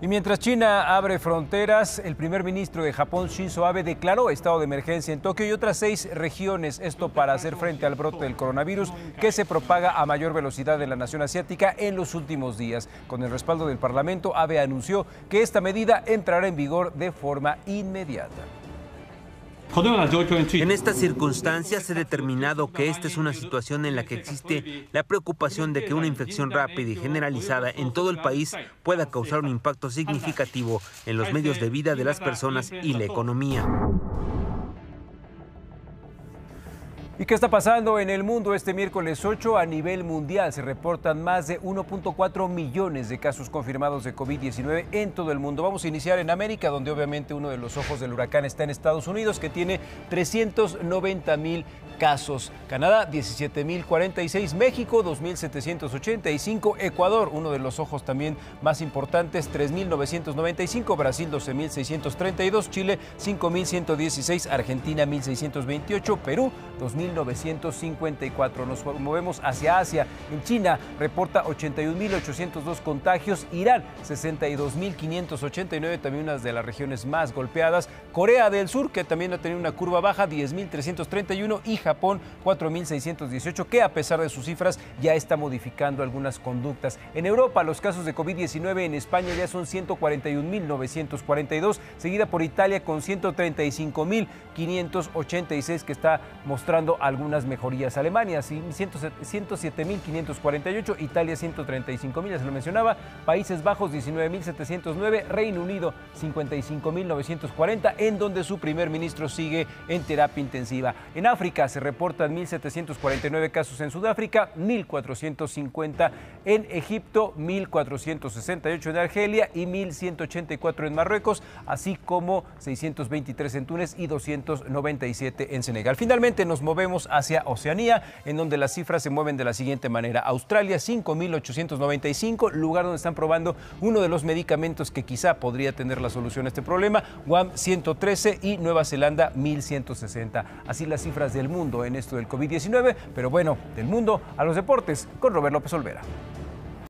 Y mientras China abre fronteras, el primer ministro de Japón, Shinzo Abe, declaró estado de emergencia en Tokio y otras seis regiones, esto para hacer frente al brote del coronavirus que se propaga a mayor velocidad en la nación asiática en los últimos días. Con el respaldo del Parlamento, Abe anunció que esta medida entrará en vigor de forma inmediata. En estas circunstancias he determinado que esta es una situación en la que existe la preocupación de que una infección rápida y generalizada en todo el país pueda causar un impacto significativo en los medios de vida de las personas y la economía. ¿Y qué está pasando en el mundo este miércoles 8? A nivel mundial se reportan más de 1.4 millones de casos confirmados de COVID-19 en todo el mundo. Vamos a iniciar en América, donde obviamente uno de los ojos del huracán está en Estados Unidos, que tiene 390 mil casos. Canadá, 17.046. México, 2.785. Ecuador, uno de los ojos también más importantes, 3.995. Brasil, 12.632. Chile, 5.116. Argentina, 1.628. Perú, 2.954. Nos movemos hacia Asia. En China reporta 81.802 contagios. Irán, 62.589. También una de las regiones más golpeadas. Corea del Sur, que también ha tenido una curva baja, 10.331. Y Japón 4.618, que a pesar de sus cifras ya está modificando algunas conductas. En Europa, los casos de COVID-19 en España ya son 141.942, seguida por Italia con 135.586, que está mostrando algunas mejorías. Alemania, 107.548, Italia 135.000, ya se lo mencionaba, Países Bajos 19.709, Reino Unido 55.940, en donde su primer ministro sigue en terapia intensiva. En África se reportan 1.749 casos en Sudáfrica, 1.450 en Egipto, 1.468 en Argelia y 1.184 en Marruecos, así como 623 en Túnez y 297 en Senegal. Finalmente nos movemos hacia Oceanía, en donde las cifras se mueven de la siguiente manera. Australia, 5.895, lugar donde están probando uno de los medicamentos que quizá podría tener la solución a este problema. Guam, 113 y Nueva Zelanda, 1.160. Así las cifras del en esto del COVID-19, pero bueno, del mundo a los deportes con Robert López Olvera.